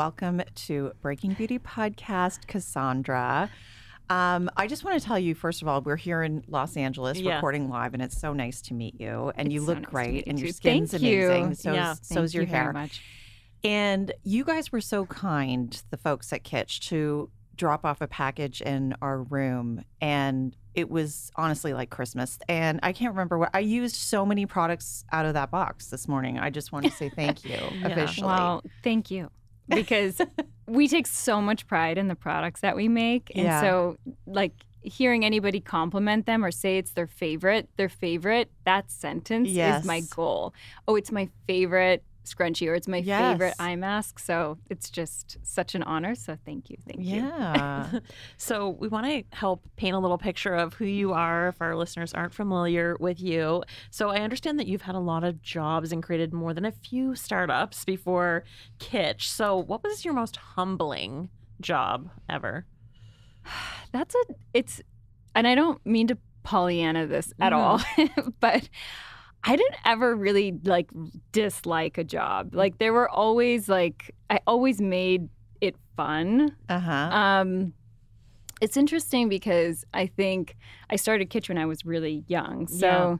Welcome to Breaking Beauty Podcast, Cassandra. Um, I just want to tell you, first of all, we're here in Los Angeles Yeah. recording live, and it's so nice to meet you. And you It's so look nice great, and you your too. skin's Thank you. amazing. So Yeah. is, so Thank is your you very hair. much. And you guys were so kind, the folks at Kitsch, to drop off a package in our room. And it was honestly like Christmas. And I can't remember what I used so many products out of that box this morning. I just want to say thank you officially. Well, thank you. Because we take so much pride in the products that we make. And Yeah. so, like, hearing anybody compliment them or say it's their favorite, their favorite, that sentence is my goal. Oh, it's my favorite scrunchie or it's my favorite eye mask. So it's just such an honor. So thank you. Thank you. yeah. So, we want to help paint a little picture of who you are if our listeners aren't familiar with you. So, I understand that you've had a lot of jobs and created more than a few startups before Kitsch. So, what was your most humbling job ever? That's a it's and I don't mean to Pollyanna this at all, but I didn't ever really like dislike a job. Like there were always like I always made it fun. Uh huh. Um it's interesting because I think I started Kitsch when I was really young. So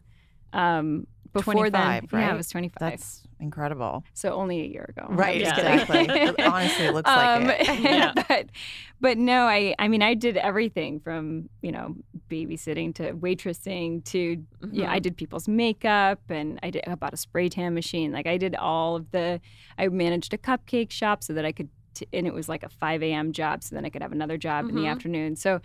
um before then 25, yeah, I was 25. That's incredible. so only a year ago. Right, Just Yeah. kidding. exactly. Honestly, it looks like it. Yeah. but but no, I I mean I did everything from, you know, babysitting to waitressing to yeah, I Mhm. did people's makeup and I did I bought a spray tan machine. Like I did all of the I managed a cupcake shop so that I could t- and it was like a 5 a.m. job so then I could have another job in the Mhm. afternoon. So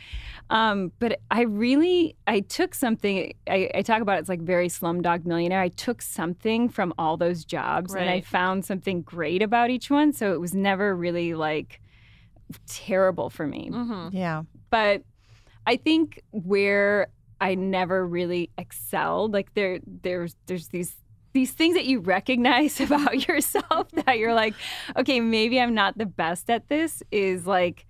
um but I really I took something I, I talk about it's like very slumdog millionaire. I took something from all those jobs and I found something great about each one. So it was never really like terrible for me Mhm. Yeah. but I think where I never really excelled, like there, there's, there's these these things that you recognize about yourself that you're like, okay, maybe I'm not the best at this. Is like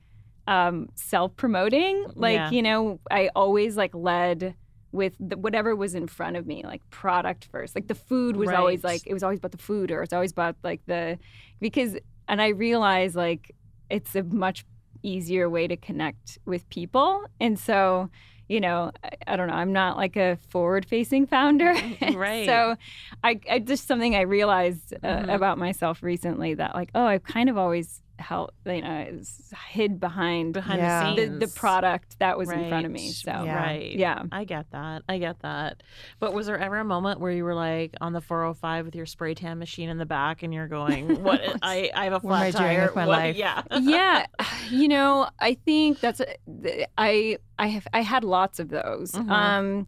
um, self promoting. Like Yeah. you know, I always like led with the, whatever was in front of me, like product first. Like the food was always like it was always about the food, or it's always about like the because. And I realized like it's a much easier way to connect with people. And so, you know, I, I don't know, I'm not like a forward facing founder. Right. so I, I just something I realized uh, Mhm. about myself recently that like, oh, I've kind of always held, you know, is hid behind Behind Yeah. the the, scenes. the product that was in front of me. So Yeah. Right. yeah. I get that. I get that. But was there ever a moment where you were like on the 405 with your spray tan machine in the back and you're going, "What? I I have a What I flat doing tire. with my What- life?" Yeah. yeah, you know, I think that's a, I I have I had lots of those. Mhm. Um,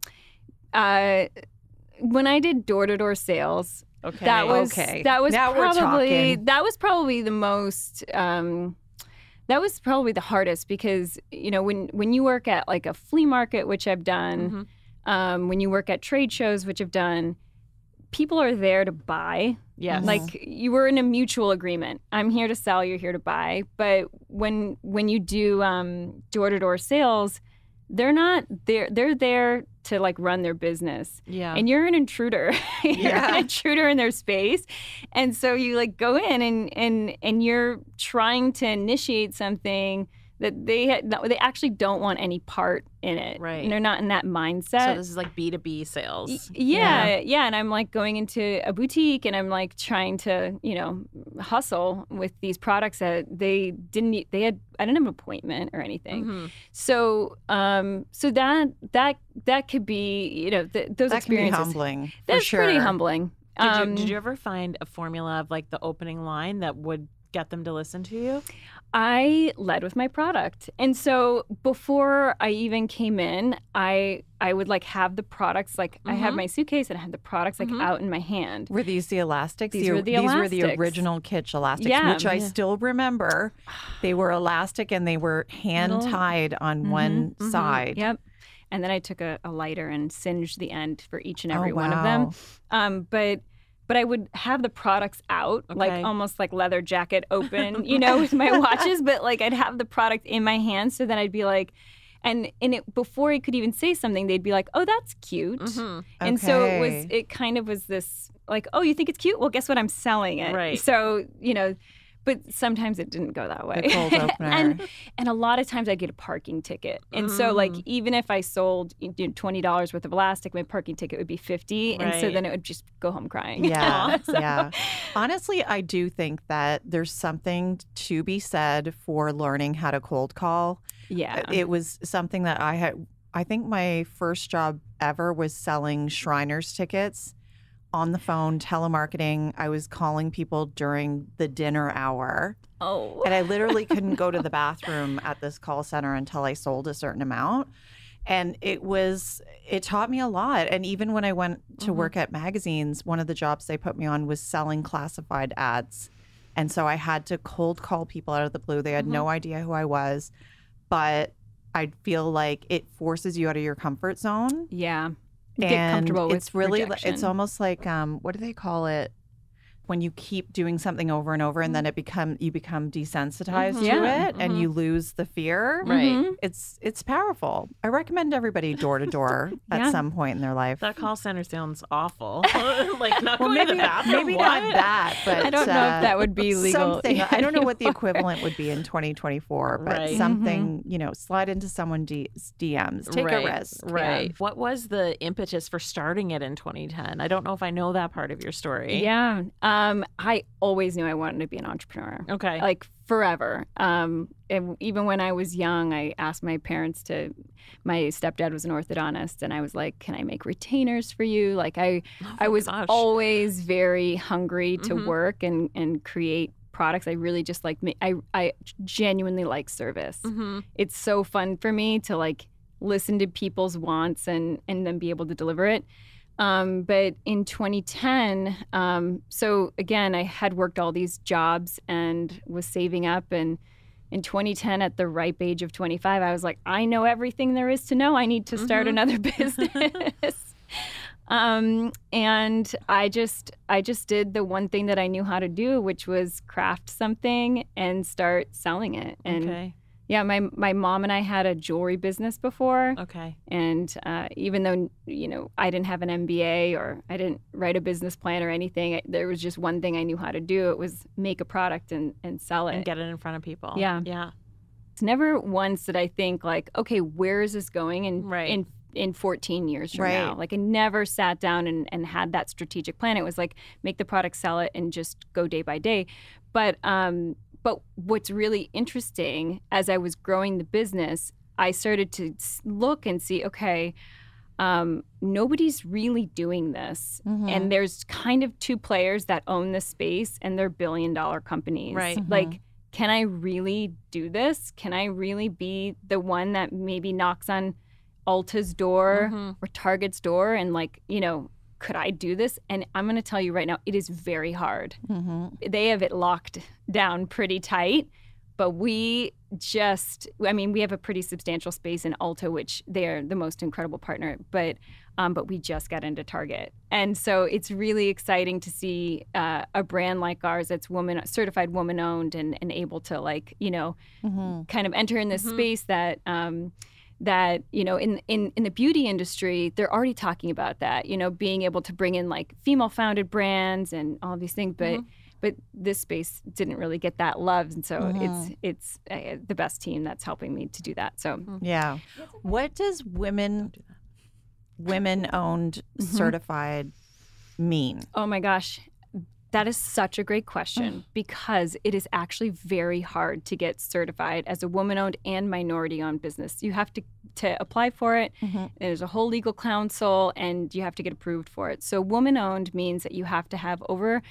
uh, when I did door to door sales, Okay. that was Okay. that was Now probably that was probably the most um, that was probably the hardest because you know when when you work at like a flea market, which I've done, Mhm. um, when you work at trade shows, which I've done. People are there to buy. Yes. Like you were in a mutual agreement. I'm here to sell, you're here to buy. But when when you do um door to door sales, they're not they're they're there to like run their business. yeah. And you're an intruder. you're Yeah. an intruder in their space. And so you like go in and and and you're trying to initiate something that they had, they actually don't want any part in it. Right. And they're not in that mindset. so this is like B2B sales. Yeah, yeah, and I'm like going into a boutique and I'm like trying to, you know, hustle with these products that they didn't they had I didn't have an appointment or anything. Mhm. So, um so that that that could be, you know, th- those That can be experiences. humbling. That's sure. pretty humbling. Did, Um, did you ever find a formula of like the opening line that would get them to listen to you? I led with my product. And so before I even came in, I I would like have the products like I had Mhm. my suitcase and I had the products like Mhm. out in my hand. Were these the elastics? These were the these were the original Kitsch elastics, Yeah. which I Yeah. still remember. They were elastic and they were hand tied on Mhm, one mhm. side. Yep. And then I took a, a lighter and singed the end for each and Oh, every one of them. Um, but but I would have the products out, Okay. like almost like leather jacket open, you know, with my watches. But like I'd have the product in my hand, so then I'd be like, and and it before he could even say something, they'd be like, "Oh, that's cute." Mhm. And so it was. It kind of was this like, "Oh, you think it's cute? Well, guess what? I'm selling it." Right. So you know. But sometimes it didn't go that way. And and a lot of times I get a parking ticket, and so like Mm. even if I sold you know, twenty dollars worth of elastic, my parking ticket would be fifty, and so then it would just go home crying. Yeah, So- yeah. Honestly, I do think that there's something to be said for learning how to cold call. yeah. It was something that I had. I think my first job ever was selling Shriners tickets on the phone, telemarketing. I was calling people during the dinner hour. oh, And I literally couldn't go to the bathroom at this call center until I sold a certain amount. And it was, it taught me a lot. And even when I went to Mhm. work at magazines, one of the jobs they put me on was selling classified ads. And so I had to cold call people out of the blue. They had no idea who I was. But I feel like it forces you out of your comfort zone. yeah. Get and comfortable with it's really, rejection. it's almost like, um, what do they call it? When you keep doing something over and over, and then it become you become desensitized Mhm. to Yeah. it, and Mhm. you lose the fear. Right. Mhm. It's it's powerful. I recommend everybody door to door Yeah. at some point in their life. That call center sounds awful. like not well, going maybe to the bathroom. maybe what? not that, but I don't know uh, if that would be legal. Something I don't know what the equivalent would be in 2024, but Right. something you know, slide into someone D- DMs, take right, a risk. yeah. Right. What was the impetus for starting it in 2010? I don't know if I know that part of your story. Yeah. Um, I always knew I wanted to be an entrepreneur. Okay. Like forever. Um, and even when I was young, I asked my parents to. My stepdad was an orthodontist, and I was like, "Can I make retainers for you?" Like I, Oh I was gosh. always very hungry to Mhm. work and and create products. I really just like I I genuinely like service. Mhm. It's so fun for me to like listen to people's wants and and then be able to deliver it. Um, but in 2010, um, so again, I had worked all these jobs and was saving up. And in 2010, at the ripe age of 25, I was like, I know everything there is to know. I need to start Mhm. another business. um, and I just, I just did the one thing that I knew how to do, which was craft something and start selling it. And okay. Yeah, my my mom and I had a jewelry business before, Okay. and uh, even though you know I didn't have an MBA or I didn't write a business plan or anything, I, there was just one thing I knew how to do. It was make a product and and sell it. And get it in front of people. Yeah. Yeah. it's never once did I think like, okay, where is this going in Right. in in 14 years from Right. now? Like I never sat down and, and had that strategic plan. It was like make the product, sell it, and just go day by day. But um, but what's really interesting as I was growing the business, I started to look and see, okay, um, nobody's really doing this. Mhm. And there's kind of two players that own the space and they're billion dollar companies. Right. Mhm. Like, can I really do this? Can I really be the one that maybe knocks on Ulta's door Mhm. or Target's door and, like, you know, could I do this? And I'm going to tell you right now, it is very hard Mhm. they have it locked down pretty tight. But we just, I mean, we have a pretty substantial space in Ulta, which they are the most incredible partner. But, um, but we just got into Target, and so it's really exciting to see uh, a brand like ours that's woman certified, woman owned, and and able to like you know Mhm. kind of enter in this Mhm. space that um, that you know in, in in the beauty industry they're already talking about that you know being able to bring in like female founded brands and all these things but but this space didn't really get that love and so it's it's uh, the best team that's helping me to do that so Yeah. What does women women owned Mhm. certified mean? Oh my gosh. That is such a great question because it is actually very hard to get certified as a woman owned and minority owned business. You have to, to apply for it. Mhm. There's a whole legal counsel and you have to get approved for it. So, woman owned means that you have to have over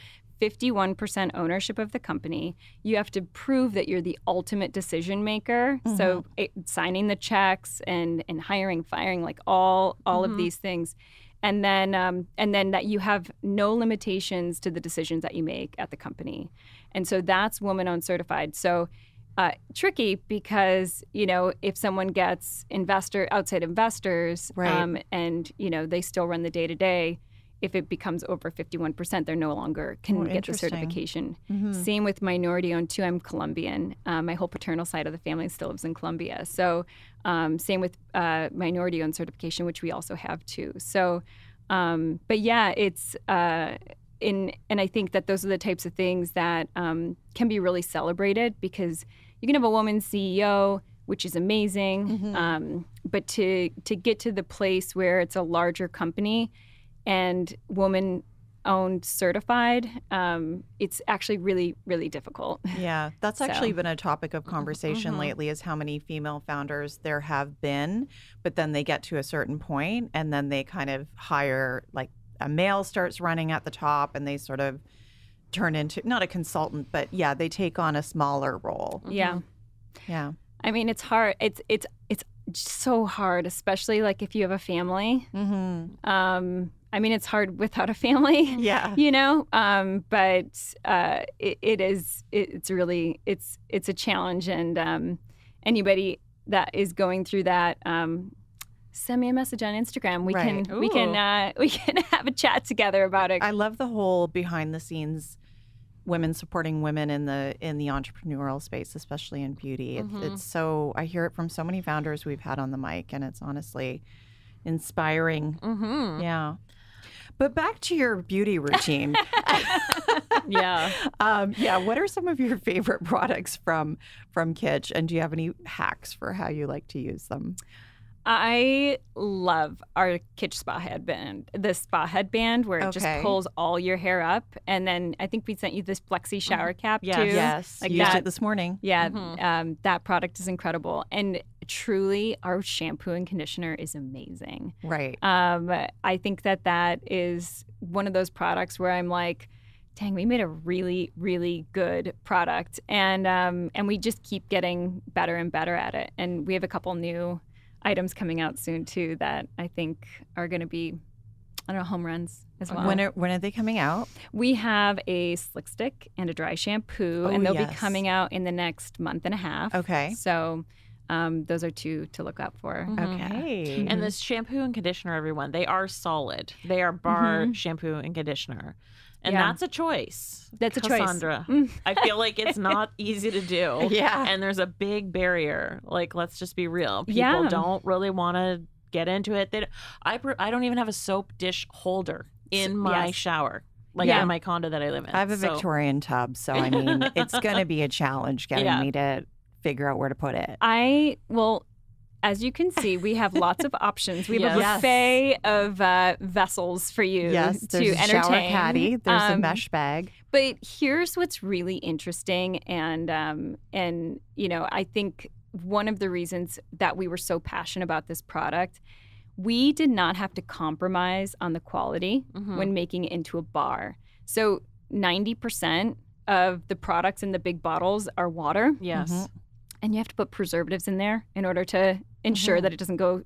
51% ownership of the company. You have to prove that you're the ultimate decision maker. So, it, signing the checks and, and hiring, firing, like all all Mhm. of these things and then um, and then that you have no limitations to the decisions that you make at the company and so that's woman owned certified so uh, tricky because you know if someone gets investor outside investors Right. um, and you know they still run the day to day if it becomes over 51% they're no longer can Oh, get the certification Mhm. same with minority owned too. I'm Colombian. Um, my whole paternal side of the family still lives in Colombia. So um, same with uh, minority owned certification, which we also have too. So, um, but yeah, it's uh, in and I think that those are the types of things that um, can be really celebrated because you can have a woman CEO, which is amazing, Mhm. um, but to to get to the place where it's a larger company and woman owned certified, um, it's actually really really difficult. Yeah, that's actually So- Mm-hmm. been a topic of conversation Mhm. lately is how many female founders there have been, but then they get to a certain point and then they kind of hire like a male starts running at the top and they sort of turn into not a consultant, but yeah, they take on a smaller role. Yeah. Yeah. I mean, it's hard. It's it's it's so hard, especially like if you have a family. Mm-hmm. Um, I mean, it's hard without a family. Yeah. you know um, but uh, it, it is it, it's really it's it's a challenge and um, anybody that is going through that um, send me a message on instagram we Right. can we can uh, we can have a chat together about it I love the whole behind the scenes women supporting women in the in the entrepreneurial space, especially in beauty. It's, Mhm. it's so I hear it from so many founders we've had on the mic, and it's honestly inspiring. Mm-hmm. Yeah. But back to your beauty routine. Yeah. um, yeah. What are some of your favorite products from from Kitsch, and do you have any hacks for how you like to use them? I love our Kitsch Spa headband, the spa headband where it Okay. just pulls all your hair up. And then I think we sent you this flexi shower cap Yes. too. Yes, Like used that. it this morning. Yeah, Mhm. um, that product is incredible. And truly, our shampoo and conditioner is amazing. Right. Um, I think that that is one of those products where I'm like, dang, we made a really, really good product. And, um, and we just keep getting better and better at it. And we have a couple new items coming out soon too that I think are going to be, I don't know, home runs as well. When are when are they coming out? We have a slick stick and a dry shampoo, Oh, and they'll yes. be coming out in the next month and a half. Okay. So um, those are two to look out for. Mhm. Okay. And this shampoo and conditioner, everyone, they are solid. They are bar Mhm. shampoo and conditioner. And Yeah. that's a choice. That's a choice. Cassandra. Mm. I feel like it's not easy to do. Yeah. And there's a big barrier. Like, let's just be real. People Yeah. don't really want to get into it. They, I, I don't even have a soap dish holder in my yes. shower, like Yeah. in my condo that I live in. I have a So- Victorian tub, so I mean, it's going to be a challenge getting Yeah. me to figure out where to put it. I well, as you can see, we have lots of options. We have Yes. a buffet of uh, vessels for you Yes, to there's a entertain. shower caddy. There's a Um, mesh bag. But here's what's really interesting, and um, and you know, I think one of the reasons that we were so passionate about this product, we did not have to compromise on the quality Mhm. when making it into a bar. So ninety percent of the products in the big bottles are water, Yes. Mhm. And you have to put preservatives in there in order to ensure Mhm. that it doesn't go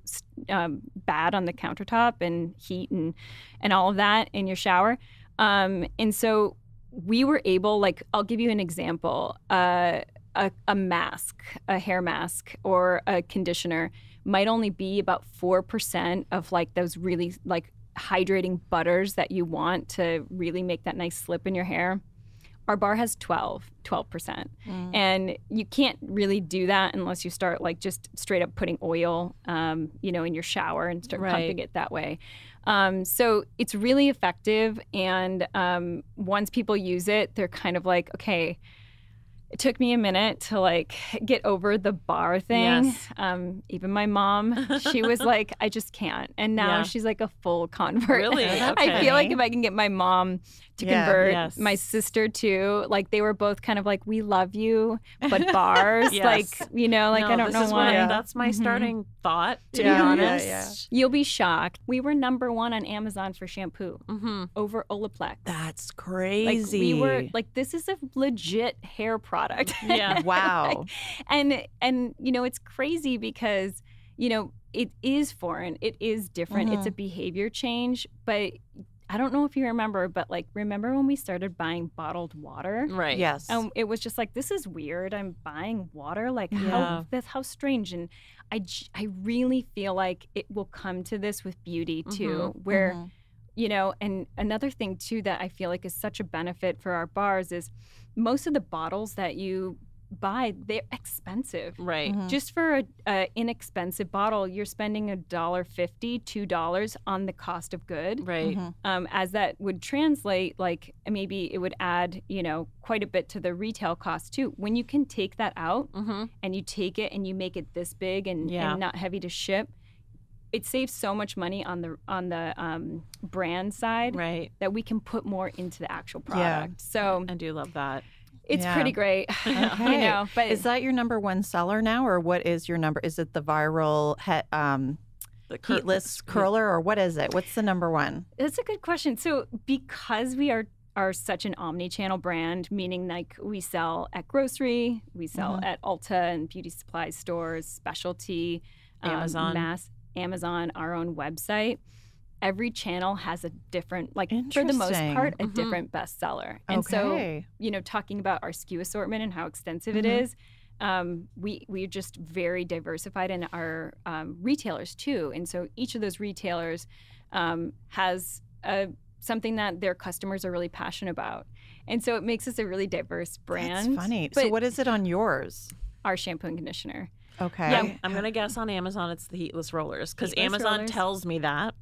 um, bad on the countertop and heat and and all of that in your shower. Um, and so we were able, like, I'll give you an example: uh, a, a mask, a hair mask, or a conditioner might only be about four percent of like those really like hydrating butters that you want to really make that nice slip in your hair. Our bar has 12, 12%. Mm. And you can't really do that unless you start like just straight up putting oil, um, you know, in your shower and start Right. pumping it that way. Um, so it's really effective. And um, once people use it, they're kind of like, okay, it took me a minute to like get over the bar thing. Yes. Um, even my mom, she was like, I just can't. And now Yeah. she's like a full convert. Really? Okay. I feel like if I can get my mom to Yeah. convert, Yes. my sister too, like they were both kind of like, we love you, but bars, Yes. like, you know, like No, I don't know why. What, that's my Mhm. starting thought, to Yeah, be honest. yeah. You'll be shocked. We were number one on Amazon for shampoo hmm over Olaplex. That's crazy. like crazy. we were like this is a legit hair product. Yeah. wow. and and you know it's crazy because you know it is foreign it is different it's Mm-hmm. a behavior change but i don't know if you remember but like remember when we started buying bottled water Right. yes. and it was just like this is weird i'm buying water like Yeah. how that's how strange and I, I really feel like it will come to this with beauty too where Mhm. You know and another thing too that i feel like is such a benefit for our bars is most of the bottles that you buy, they're expensive. Right. Mhm. Just for a, a inexpensive bottle, you're spending a dollar fifty, two dollars on the cost of good. Right. Mhm. Um, as that would translate, like maybe it would add, you know, quite a bit to the retail cost too. When you can take that out Mm-hmm. and you take it and you make it this big and, Yeah. and not heavy to ship, it saves so much money on the on the um, brand side Right. that we can put more into the actual product. Yeah. product. So I do love that. it's Yeah. pretty great, you Okay. know. But Is that your number one seller now, or what is your number? Is it the viral he- um, The cur- heatless curler, or what is it? What's the number one? That's a good question. So because we are are such an omni-channel brand, meaning like we sell at grocery, we sell Mhm. at Ulta and beauty supply stores, specialty, um, Amazon. mass, Amazon, our own website. Every channel has a different, like for the most part, a Mhm. different bestseller. And so you know, talking about our SKU assortment and how extensive it Mhm. is, um, we we're just very diversified in our um, retailers too. And so each of those retailers um, has a, something that their customers are really passionate about, and so it makes us a really diverse brand. That's funny. so what is it on yours? Our shampoo and conditioner. Okay. Yeah, I'm gonna guess on Amazon it's the heatless rollers because Amazon rollers. tells me that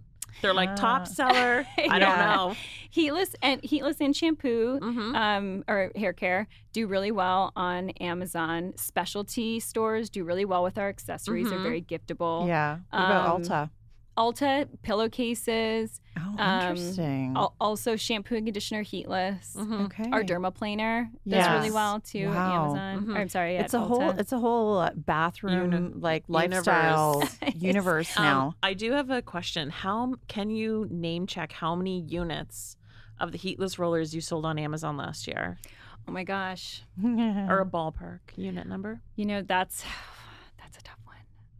they're like Ah. top seller. I don't know. Heatless and heatless and shampoo. Mm-hmm. Um, or hair care do really well on Amazon. Specialty stores do really well with our accessories. Mhm. They're very giftable. Yeah. What about Um, Ulta? Ulta pillowcases, Oh, um, interesting. al- also shampoo and conditioner heatless. Mm-hmm. okay. Our dermaplaner does really well too Wow. at Amazon. Mhm. Or, I'm sorry, it's at a whole it's a whole uh, bathroom Uni- like universe. lifestyle It's- universe now. Um, I do have a question. How can you name check how many units of the heatless rollers you sold on Amazon last year, oh my gosh, or a ballpark unit number? you know that's that's a tough one.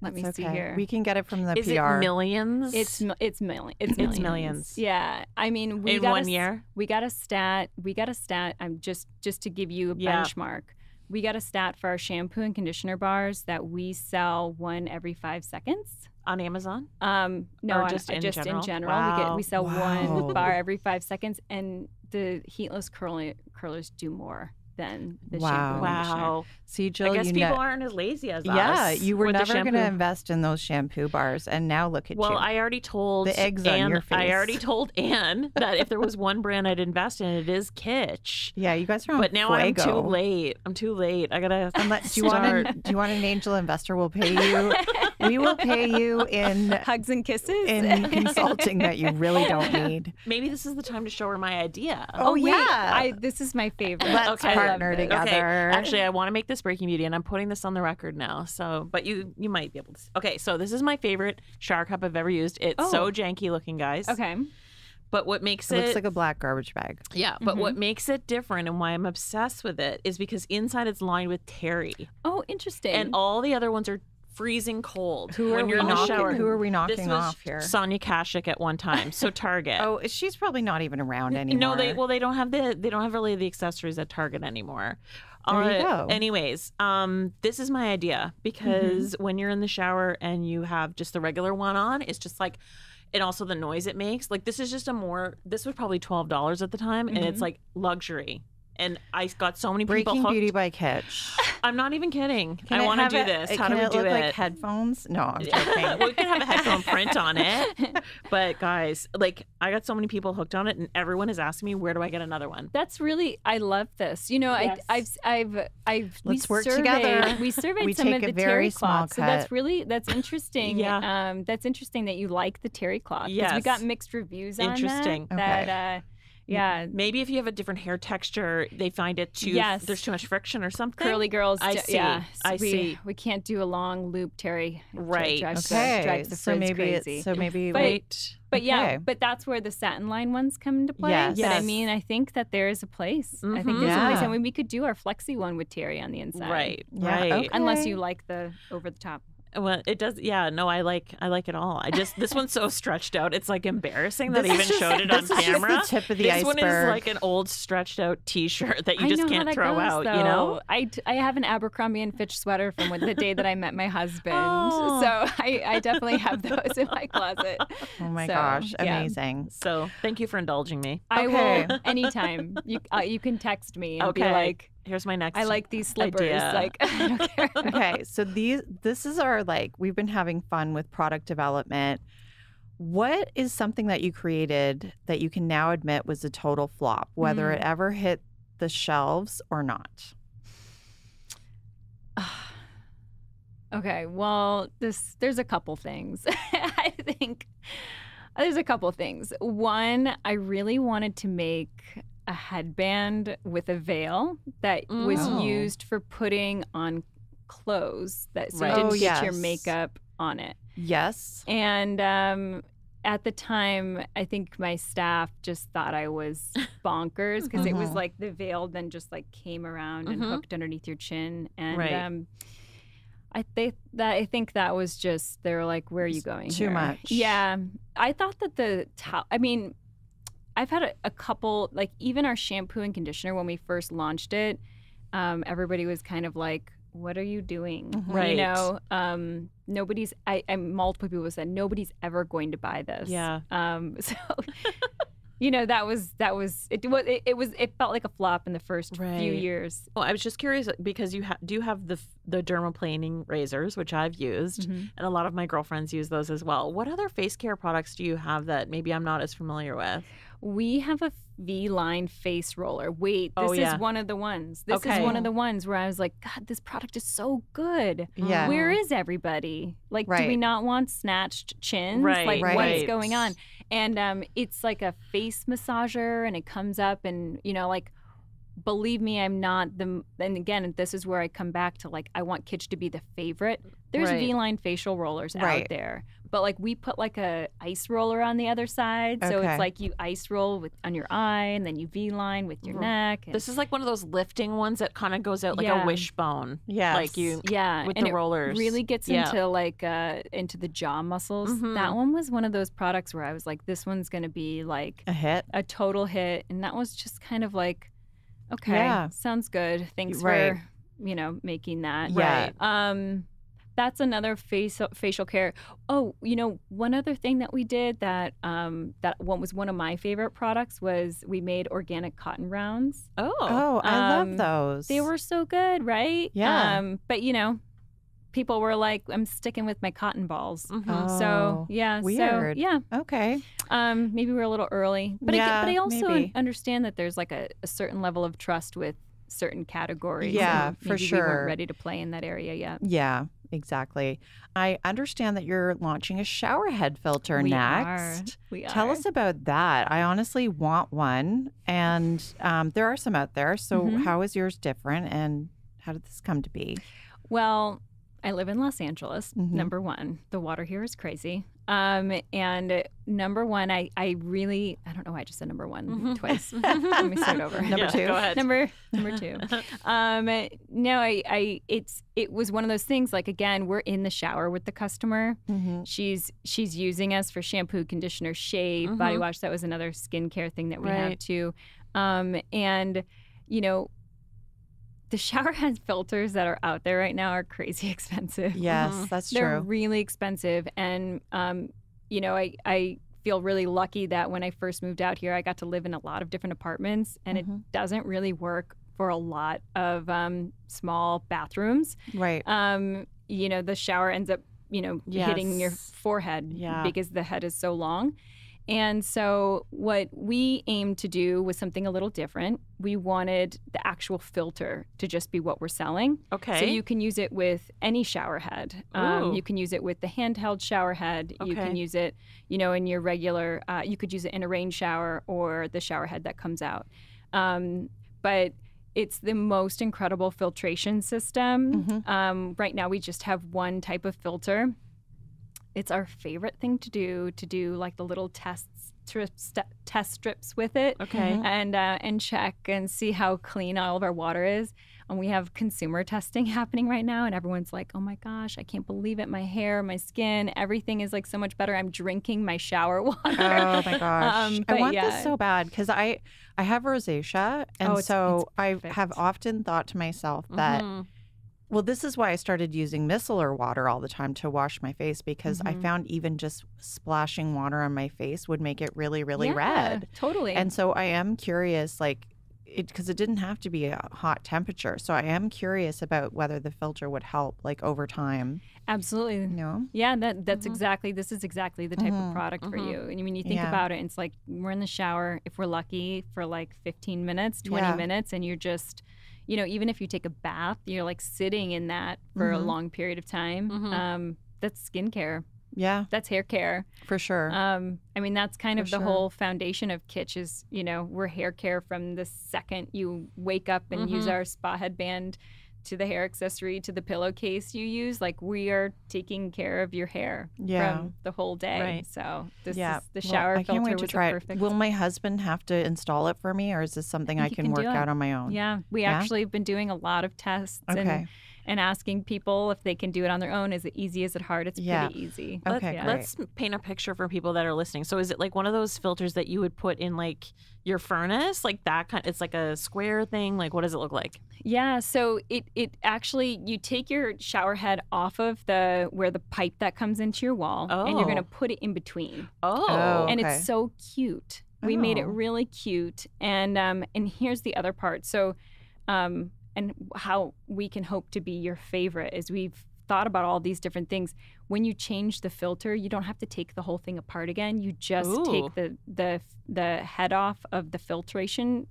Let That's me see okay. here. We can get it from the Is PR. it millions? it's mi- it's million. It's It's millions. millions. Yeah, I mean, we in got one a s- year. We got a stat. We got a stat. I'm just just to give you a Yeah. benchmark. We got a stat for our shampoo and conditioner bars that we sell one every five seconds. on Amazon. Um, no, Or on- just in general? in general, we get we sell Wow. one bar every five seconds, and the heatless curler, curlers do more than the shampoo Wow. and conditioner. Wow. See, Jill, I guess you people ne- aren't as lazy as us. yeah, you were never going to invest in those shampoo bars, and now look at Well, you. Well, I already told The eggs on Anne, your I already told Anne that if there was one brand I'd invest in, it is Kitsch. yeah, you guys are on But now I'm too late. I'm too late. I gotta. Unless, do you want an, do you want an angel investor? We'll pay you. we will pay you in Hugs and kisses. in consulting that you really don't need. Maybe this is the time to show her my idea. Oh, oh wait, yeah. I, this is my favorite. Let's I love partner together. Okay, actually, I want to make this breaking beauty, and I'm putting this on the record now. So, but you you might be able to. Okay, so this is my favorite shower cup I've ever used. It's Oh. so janky looking, guys. Okay. But what makes It it, looks like a black garbage bag. yeah, but Mm-hmm. what makes it different and why I'm obsessed with it is because inside it's lined with terry, Oh, interesting. and all the other ones are freezing cold. Who are you're we in the knocking? shower. Who are we This knocking was off here? Sonia Kashuk at one time. So Target. Oh, she's probably not even around anymore. No, they well they don't have the they don't have really the accessories at Target anymore. Uh, There go. Anyways, um, this is my idea because Mm-hmm. when you're in the shower and you have just the regular one on, it's just like, and also the noise it makes. Like this is just a more. This was probably twelve dollars at the time, and it's Mhm. like luxury. And I got so many people Breaking hooked. Beauty by Kitsch. I'm not even kidding. Can I want to do it- this. How can do we it do look it? like headphones? No, I'm joking. we could have a headphone print on it. But guys, like I got so many people hooked on it, and everyone is asking me where do I get another one. That's really I love this. You know, Yes. I, I've I've I've we Let's work surveyed- together. We surveyed We some take of a the very terry small cloths, so that's really that's interesting. Yeah. um, that's interesting that you like the terry cloth. 'cause Yes. we got mixed reviews on that. Interesting. That, Okay. uh, yeah, Maybe if you have a different hair texture, they find it too. Yes. There's too much friction or something. curly girls. I ju- see. Yeah, I we, see. We can't do a long loop terry. It Right. Drives, the- Okay, drives the so maybe crazy. it's so maybe But- we- Right. But yeah, Okay. but that's where the satin line ones come into play. Yes. But I mean, I think that there is a place. I Mhm. think there's a place. Yeah. I mean, we could do our flexi one with Terry on the inside. Right. Yeah, Right. okay. Unless you like the over the top. Well, it does. Yeah. No, I like. I like it all. I just this one's so stretched out. It's like embarrassing that I even just- showed it on this is camera. just the tip of the this iceberg. one is like an old stretched out T-shirt that you I just can't throw goes, out. You know. I, I, d- I have an Abercrombie and Fitch sweater from the day that I met my husband. Oh. So I, I definitely have those in my closet. oh my So, gosh, yeah. amazing. So thank you for indulging me. I Okay. will anytime. You uh, you can text me and Okay. be like, Here's my next. I like these slippers. idea. Like, I don't care. okay, so these this is our like we've been having fun with product development. What is something that you created that you can now admit was a total flop, whether Mm. it ever hit the shelves or not? Okay, well, this there's a couple things. I think there's a couple things. One, I really wanted to make a headband with a veil that was Mm. used for putting on clothes that so Right. you didn't Oh, get your makeup on it. Yes. And um, at the time, I think my staff just thought I was bonkers because it was Mhm. like the veil then just like came around and Mhm. hooked underneath your chin. And Right. um, I think that I think that was just they were like, "Where are you going?" too here?" much. Yeah, I thought that the towel. I mean, I've had a, a couple like even our shampoo and conditioner when we first launched it. Um, everybody was kind of like, "What are you doing?" Right. You know, um, nobody's. I, I multiple people said nobody's ever going to buy this. Yeah. Um. So. You know that was that was it was it, it was it felt like a flop in the first few years. Well, I was just curious because you ha- do have the the dermaplaning razors, which I've used, Mhm. and a lot of my girlfriends use those as well. What other face care products do you have that maybe I'm not as familiar with? We have a V line face roller. Wait, this Oh, yeah. is one of the ones. This is one of the ones where I was like, God, this product is so good. Yeah. Where is everybody? Like, do we not want snatched chins? Right, like, right. what is going on? And um, it's like a face massager, and it comes up, and you know, like, believe me, I'm not the. And again, this is where I come back to like, I want Kitsch to be the favorite. There's Right. V line facial rollers Right. out there, but like we put like a ice roller on the other side, so Okay. it's like you ice roll with on your eye, and then you V line with your Mhm. neck. and- This is like one of those lifting ones that kind of goes out like Yeah. a wishbone. yeah Like you yeah, with and the it rollers. really gets Yeah. into like uh into the jaw muscles. Mhm. That one was one of those products where I was like, this one's gonna be like a hit. a total hit, and that was just kind of like, okay, Yeah. sounds good. Thanks Right. for you know making that. Yeah. Um, that's another facial facial care. Oh, you know, one other thing that we did that um that one was one of my favorite products was we made organic cotton rounds. Oh. Oh, I um, love those. They were so good, right? Yeah. Um, but you know, people were like, I'm sticking with my cotton balls. Mhm. Oh, So yeah, weird. So yeah, okay. um, maybe we're a little early, but I, Yeah, get- but I also maybe. understand that there's like a, a certain level of trust with certain categories. Yeah, and for sure. We sure. weren't ready to play in that area yet. Yeah, exactly. I understand that you're launching a shower head filter we next. Are. We are. Tell us about that. I honestly want one, and um, there are some out there. So, Mhm. how is yours different, and how did this come to be? Well, I live in Los Angeles. Mhm. Number one, the water here is crazy. Um, and number one, I, I really, I don't know why I just said number one Mhm. twice. Let me start over. Number Yeah, two. Go ahead. number number two. Um, no, I, I, it's, it was one of those things. Like again, we're in the shower with the customer. Mm-hmm. She's she's using us for shampoo, conditioner, shave, body Mhm. wash. That was another skincare thing that we have Right. too. Um, and you know, the shower head filters that are out there right now are crazy expensive. Yes, Mhm. that's They're true. really expensive, and um, you know, I I feel really lucky that when I first moved out here, I got to live in a lot of different apartments, and Mhm. it doesn't really work for a lot of um, small bathrooms. Right. Um, you know, the shower ends up, you know, hitting your forehead Yeah. because the head is so long. And so, what we aimed to do was something a little different. We wanted the actual filter to just be what we're selling. Okay. So you can use it with any shower head. Um, you can use it with the handheld shower head. You can use it, you know, in your regular. Uh, you could use it in a rain shower or the shower head that comes out. Um, but it's the most incredible filtration system. Mhm. Um, right now, we just have one type of filter. It's our favorite thing to do to do like the little tests, strips, test strips with it okay. Mhm. and uh, and check and see how clean all of our water is. And we have consumer testing happening right now, and everyone's like, "Oh my gosh, I can't believe it! My hair, my skin, everything is like so much better. I'm drinking my shower water." Oh my gosh. Um, I want yeah. this so bad because I I have rosacea and Oh, it's- so it's I have often thought to myself that Mhm. Well this is why I started using micellar water all the time to wash my face because I Mhm. found even just splashing water on my face would make it really really Yeah, red. Totally. And so I am curious like because it didn't have to be a hot temperature. So I am curious about whether the filter would help like over time. Absolutely. You know? Yeah, that that's Mhm. exactly this is exactly the type Mhm. of product for Mhm. you. And when you think Yeah. about it, it's like we're in the shower if we're lucky for like 15 minutes, 20 Yeah. minutes and you're just you know, even if you take a bath, you're like sitting in that for a Mhm. long period of time. Mhm. Um that's skincare. Yeah, That's hair care. for sure. Um, I mean, that's kind For of the sure. whole foundation of Kitsch is, you know, we're hair care from the second you wake up and use Mhm. our spa headband to the hair accessory to the pillowcase you use. Like we are taking care of your hair Yeah. from the whole day. Right. So this yeah, is the shower Well, I can't wait to try the it. Will my husband have to install it for me, or is this something I, you can, can work out on my own? yeah, we Yeah? actually have been doing a lot of tests Okay. and, and asking people if they can do it on their own. Is it easy? Is it hard? It's Yeah. pretty easy. Let's, Okay, yeah. let's paint a picture for people that are listening. So is it like one of those filters that you would put in like your furnace, like that kind? It's like a square thing. Like what does it look like? Yeah, so it it actually you take your shower head off of the where the pipe that comes into your wall and you're going Oh. to put it in between. Oh, Oh. And okay. it's so cute. We made it Oh. really cute. And um and here's the other part. So um and how we can hope to be your favorite is we've thought about all these different things. When you change the filter, you don't have to take the whole thing apart again. You just Ooh. take the the the head off of the filtration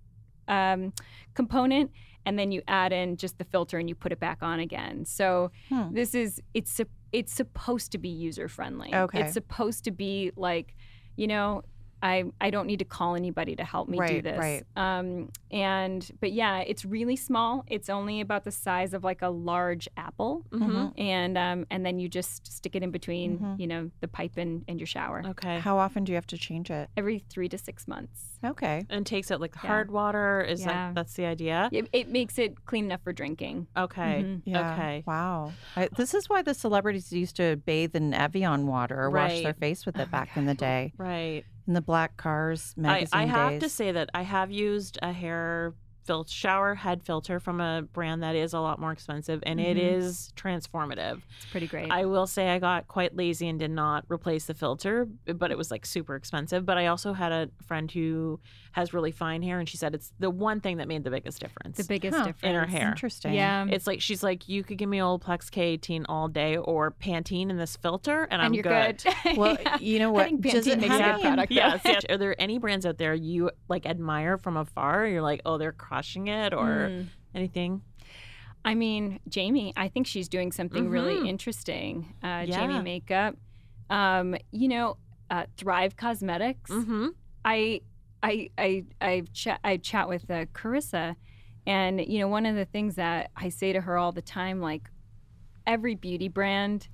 um, component and then you add in just the filter and you put it back on again. So Hmm. this is it's it's supposed to be user friendly. Okay. It's supposed to be like, you know, I I don't need to call anybody to help me do this. right. Um and but yeah, it's really small. It's only about the size of like a large apple. hmm And um and then you just stick it in between, Mhm. you know, the pipe and, and your shower. Okay. How often do you have to change it? Every three to six months. Okay. And takes out like Yeah. hard water. Is Yeah. that that's the idea? It, it makes it clean enough for drinking. Okay. Mhm. Yeah. Okay. Wow. I, this is why the celebrities used to bathe in Evian water or wash their face with Oh it my back in the day Right. In the Black Cars I, magazine I have to say that I have used a hair fil- shower head filter from a brand that is a lot more expensive and it Mhm. is transformative. It's pretty great. I will say I got quite lazy and did not replace the filter, but it was like super expensive. But I also had a friend who has really fine hair and she said it's the one thing that made the biggest difference. the biggest Huh. difference In her hair. Interesting. Yeah. It's like she's like, you could give me Olaplex K18 all day or Pantene in this filter, and, and I'm you're good. Well, Yeah. you know I what? think Does Pantene it makes a good product. though. yes, yes. Are there any brands out there you like admire from afar? You're like, oh, they're it, or Mm. anything? I mean, Jamie, I think she's doing something really Mhm. interesting. Uh, Yeah. Jamie Makeup. Um, you know, uh, Thrive Cosmetics. Mm-hmm. I, I, I, I chat, I chat with uh, Karissa, and you know, one of the things that I say to her all the time, like, every beauty brand,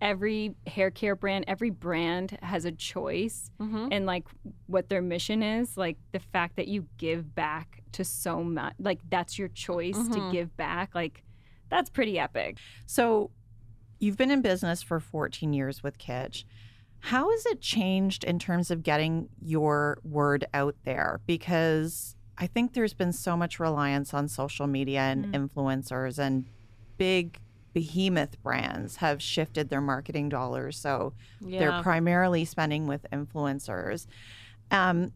every hair care brand, every brand has a choice Mm-hmm. and like what their mission is like the fact that you give back to so much like that's your choice to Mhm. give back like that's pretty epic So, you've been in business for 14 years with Kitsch. How has it changed in terms of getting your word out there? Because I think there's been so much reliance on social media and Mm. influencers, and big behemoth brands have shifted their marketing dollars. So, Yeah. they're primarily spending with influencers. Um,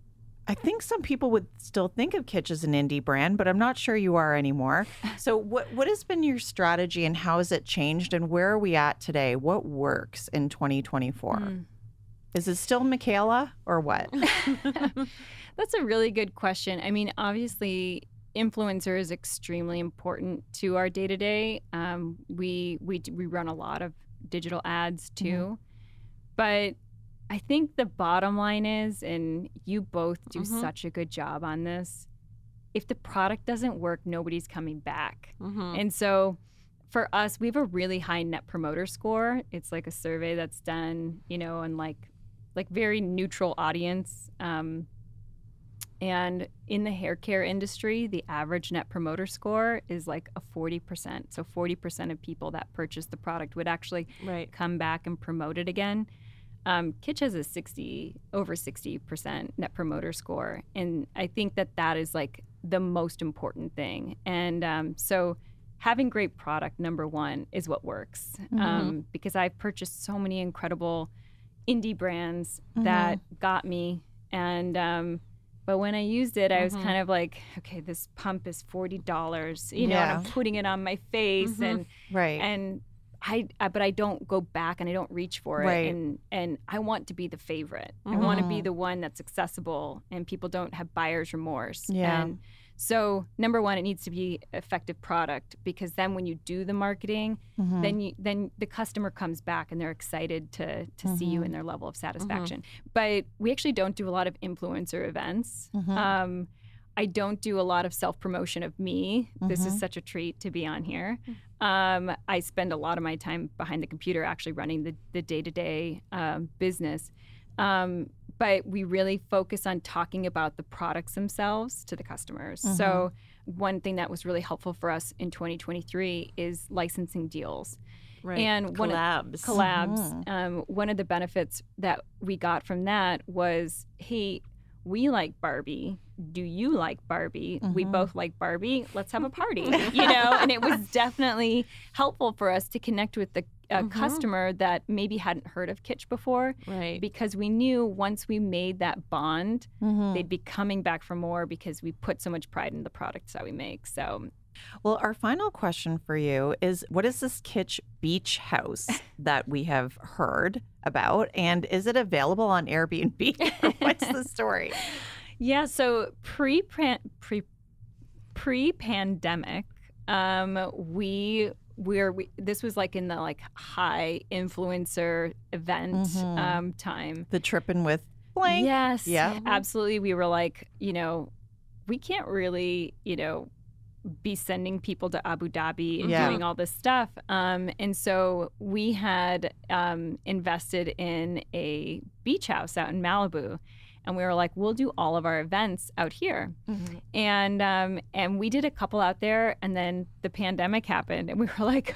I think some people would still think of Kitsch as an indie brand, but I'm not sure you are anymore. So, what what has been your strategy, and how has it changed, and where are we at today? What works in 2024? Mm. Is it still Mikayla or what? that's a really good question i mean obviously influencer is extremely important to our day to day we we we run a lot of digital ads too but i think the bottom line is and you both do Mhm. such a good job on this if the product doesn't work nobody's coming back mm-hmm. And so for us, we have a really high net promoter score. It's like a survey that's done, you know, and like like very neutral audience. Um, and in the hair care industry, the average net promoter score is like a 40%. So 40% of people that purchase the product would actually Right. come back and promote it again. Um, Kitsch has a 60, over 60% net promoter score. And I think that that is like the most important thing. And um, so having great product, number one, is what works. Um, because I've purchased so many incredible indie brands that got me. And, um, But when I used it, I was Mhm. kind of like, okay, this pump is forty dollars, you know, Yeah. and I'm putting it on my face, Mhm. and Right. and I, I, but I don't go back and I don't reach for Right. it, and and I want to be the favorite. I want to be the one that's accessible, and people don't have buyer's remorse. Yeah. And so number one, it needs to be effective product because then when you do the marketing, Mhm. then you then the customer comes back and they're excited to to see you Mhm. in their level of satisfaction. But we actually don't do a lot of influencer events. Mhm. Um, I don't do a lot of self promotion of me. This is such a treat to be on here. Um, I spend a lot of my time behind the computer actually running the the day to day business. Um, but we really focus on talking about the products themselves to the customers. So one thing that was really helpful for us in 2023 is licensing deals Right. and one of- collabs. collabs. Mhm. Um, one of the benefits that we got from that was, hey, we like Barbie. Do you like Barbie? We Mhm. both like Barbie. Let's have a party, you know. And it was definitely helpful for us to connect with the uh, Mhm. customer that maybe hadn't heard of Kitsch before, right. because we knew once we made that bond, Mhm. they'd be coming back for more because we put so much pride in the products that we make. So Well, our final question for you is what is this Kitsch Beach House that we have heard about? And is it available on Airbnb? What's the story? Yeah, so pre pre pre pandemic, um, we we're we, this was like in the like high influencer event Mhm. um, time. The tripping with blank? Yes, Yeah. Absolutely. We were like, you know, we can't really, you know, be sending people to Abu Dhabi and Yeah. doing all this stuff. Um, and so we had um, invested in a beach house out in Malibu. And we were like, we'll do all of our events out here, Mhm. and um, and we did a couple out there, and then the pandemic happened, and we were like,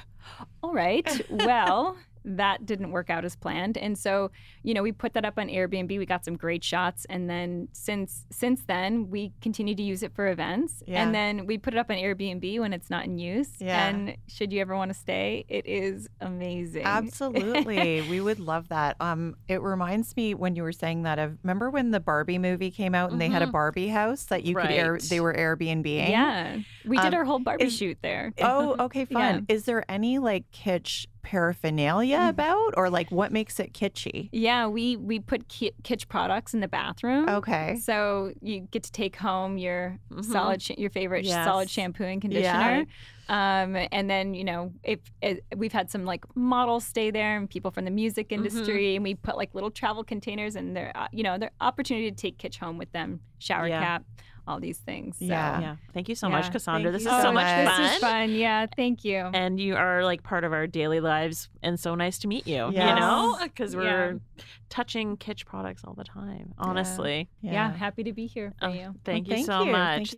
all right, well, that didn't work out as planned, and so you know we put that up on Airbnb. We got some great shots, and then since since then we continue to use it for events, Yeah. and then we put it up on Airbnb when it's not in use. Yeah. And should you ever want to stay, it is amazing. Absolutely. we would love that. Um, it reminds me when you were saying that of remember when the Barbie movie came out and they had a Mhm. Barbie house that you could air they were Airbnb. Yeah, we did Um, our whole Barbie is- shoot there. Oh, okay, fun. Yeah. Is there any like kitsch paraphernalia Mm. about or like what makes it kitschy? Yeah, we we put ki- kitsch products in the bathroom. Okay. So you get to take home your Mhm. solid, sh- your favorite Yes. solid shampoo and conditioner. Um, and then you know, if, if we've had some like models stay there and people from the music Mm-hmm. industry, and we put like little travel containers and their, uh, you know, their opportunity to take kitsch home with them, shower Yeah. cap, all these things. So. Yeah. Yeah. Thank you so Yeah. much, Cassandra. Thank This is Oh, so so much much. fun. This is fun. Yeah, thank you. And you are like part of our daily lives, and so nice to meet you. Yes. You know, because we're Yeah. touching kitsch products all the time. Honestly, yeah. happy to be here for Oh, you. thank Well, you thank so you. much. Thank you.